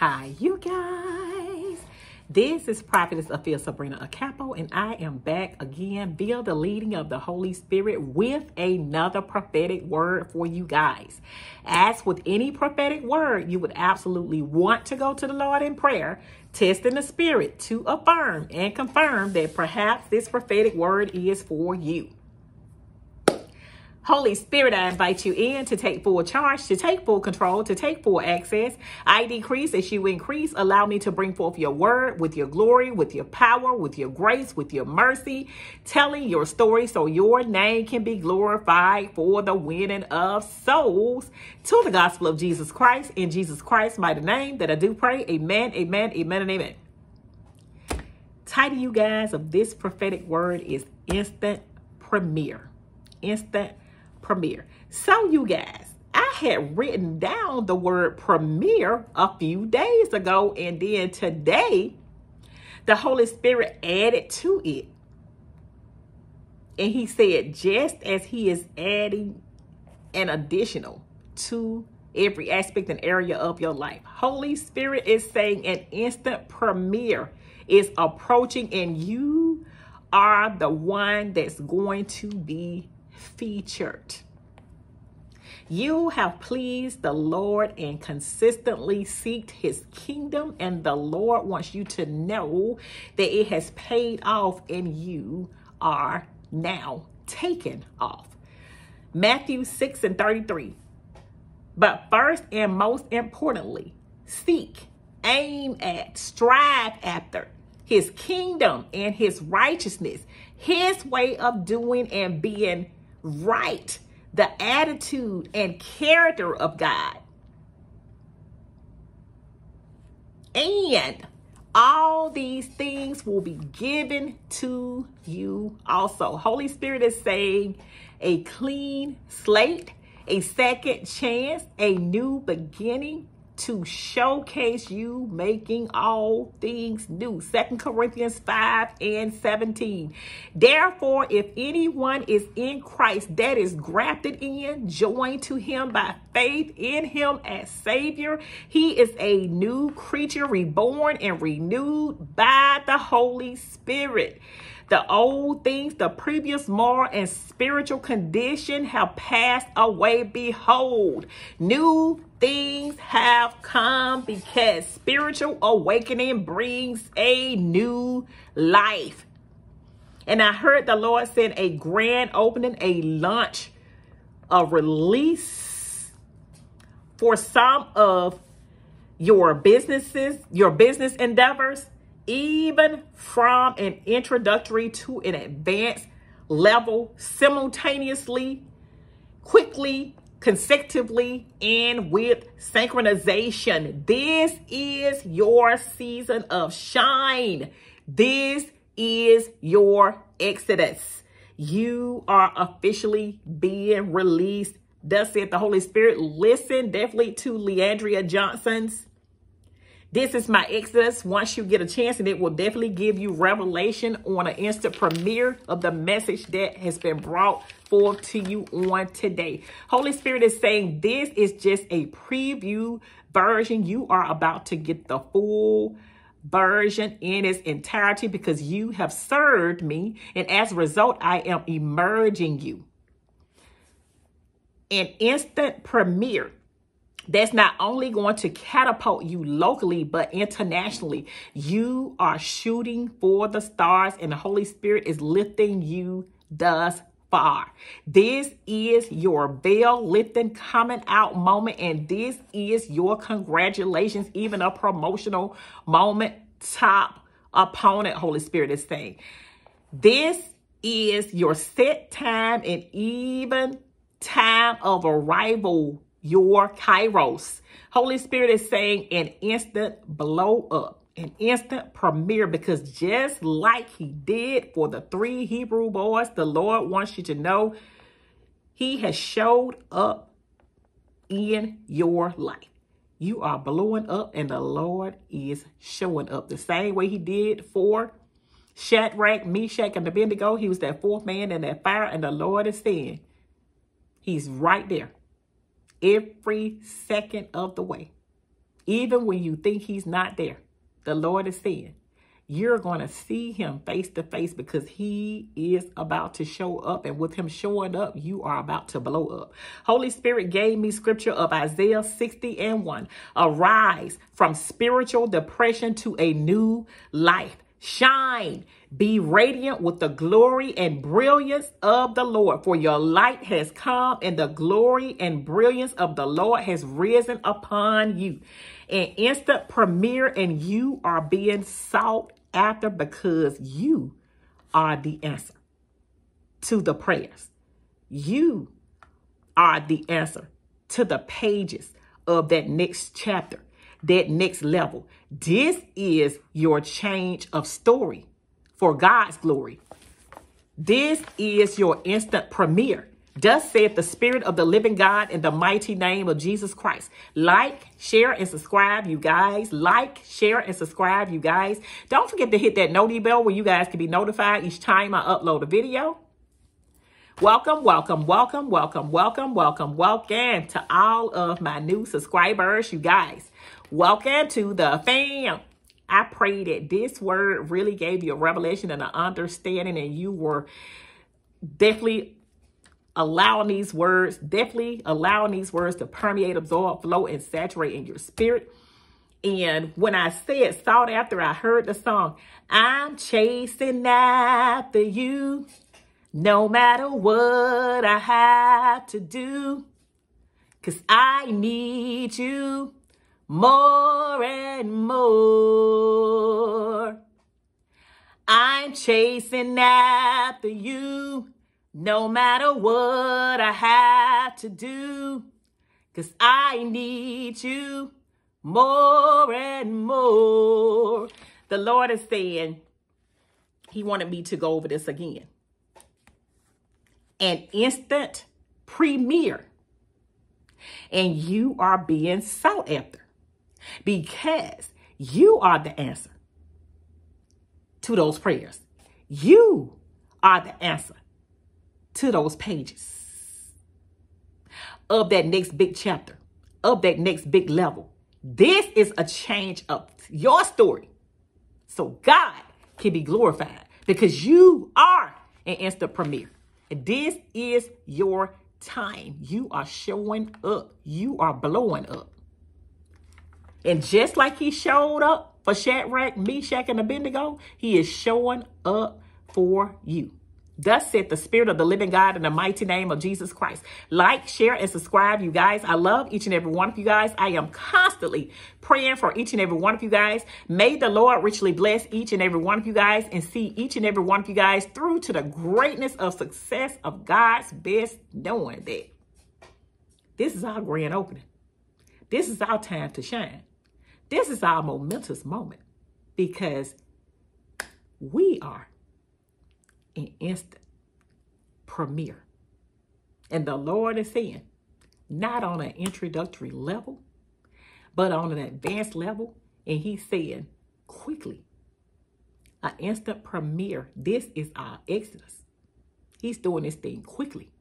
Hi, you guys. This is Prophetess Afia Sebrena Akakpo, and I am back again via the leading of the Holy Spirit with another prophetic word for you guys. As with any prophetic word, you would absolutely want to go to the Lord in prayer, testing the Spirit to affirm and confirm that perhaps this prophetic word is for you. Holy Spirit, I invite you in to take full charge, to take full control, to take full access. I decrease as you increase. Allow me to bring forth your word with your glory, with your power, with your grace, with your mercy, telling your story so your name can be glorified for the winning of souls to the gospel of Jesus Christ. In Jesus Christ's mighty name that I do pray. Amen, amen, amen, and amen. Title, you guys, of this prophetic word is instant premiere. Instant premiere. So, you guys, I had written down the word premiere a few days ago, and then today, the Holy Spirit added to it. And he said, just as he is adding an additional to every aspect and area of your life, Holy Spirit is saying an instant premiere is approaching, and you are the one that's going to be featured. You have pleased the Lord and consistently seeked his kingdom, and the Lord wants you to know that it has paid off and you are now taken off. Matthew 6 and 33. But first and most importantly, seek, aim at, strive after his kingdom and his righteousness, his way of doing and being right, the attitude and character of God. And all these things will be given to you also. Holy Spirit is saying a clean slate, a second chance, a new beginning, to showcase you making all things new. Second Corinthians 5 and 17. Therefore, if anyone is in Christ, that is grafted in, joined to him by faith in him as Savior, he is a new creature, reborn and renewed by the Holy Spirit. The old things, the previous moral and spiritual condition have passed away. Behold, new things have come because spiritual awakening brings a new life. And I heard the Lord send a grand opening, a launch, a release for some of your businesses, your business endeavors even from an introductory to an advanced level simultaneously, quickly, consecutively, and with synchronization. This is your season of shine. This is your exodus. You are officially being released. Thus said the Holy Spirit. Listen definitely to Le'Andria Johnson's this is my Exodus. Once you get a chance, and it will definitely give you revelation on an instant premiere of the message that has been brought forth to you on today. Holy Spirit is saying this is just a preview version. You are about to get the full version in its entirety because you have served me. And as a result, I am emerging you. An instant premiere that's not only going to catapult you locally, but internationally. You are shooting for the stars, and the Holy Spirit is lifting you thus far. This is your veil lifting coming out moment, and this is your congratulations, even a promotional moment. Top opponent, Holy Spirit is saying. This is your set time and even time of arrival your kairos. Holy Spirit is saying an instant blow up, an instant premiere, because just like he did for the three Hebrew boys, the Lord wants you to know he has showed up in your life. You are blowing up and the Lord is showing up the same way he did for Shadrach, Meshach, and Abednego. He was that fourth man in that fire and the Lord is saying he's right there every second of the way. Even when you think he's not there, the Lord is saying, you're going to see him face to face because he is about to show up. And with him showing up, you are about to blow up. Holy Spirit gave me scripture of Isaiah 60 and 1. Arise from spiritual depression to a new life. Shine, be radiant with the glory and brilliance of the Lord, for your light has come, and the glory and brilliance of the Lord has risen upon you. An instant premiere, and you are being sought after because you are the answer to the prayers. You are the answer to the pages of that next chapter, that next level. This is your change of story for God's glory. This is your instant premiere. Thus saith the Spirit of the living God in the mighty name of Jesus Christ. Like, share, and subscribe, you guys. Like, share, and subscribe, you guys. Don't forget to hit that noti bell where you guys can be notified each time I upload a video. Welcome, welcome, welcome, welcome, welcome, welcome, welcome to all of my new subscribers, you guys. Welcome to the fam. I pray that this word really gave you a revelation and an understanding and you were definitely allowing these words, definitely allowing these words to permeate, absorb, flow, and saturate in your spirit. And when I said sought after, I heard the song, I'm chasing after you, no matter what I have to do, because I need you more and more. I'm chasing after you no matter what I have to do, cause I need you more and more. The Lord is saying, He wanted me to go over this again. An instant premiere. And you are being sought after because you are the answer to those prayers. You are the answer to those pages of that next big chapter, of that next big level. This is a change of your story. So God can be glorified because you are an instant premiere. This is your time. You are showing up. You are blowing up. And just like he showed up for Shadrach, Meshach, and Abednego, he is showing up for you. Thus said the Spirit of the living God in the mighty name of Jesus Christ. Like, share, and subscribe, you guys. I love each and every one of you guys. I am constantly praying for each and every one of you guys. May the Lord richly bless each and every one of you guys and see each and every one of you guys through to the greatness of success of God's best, knowing that this is our grand opening. This is our time to shine. This is our momentous moment because we are an instant premiere. And the Lord is saying, not on an introductory level, but on an advanced level. And he's saying, quickly, an instant premiere. This is our exodus. He's doing this thing quickly.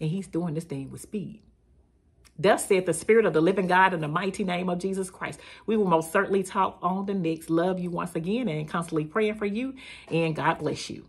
And he's doing this thing with speed. Thus saith the Spirit of the living God in the mighty name of Jesus Christ. We will most certainly talk on the next. Love you once again and constantly praying for you. And God bless you.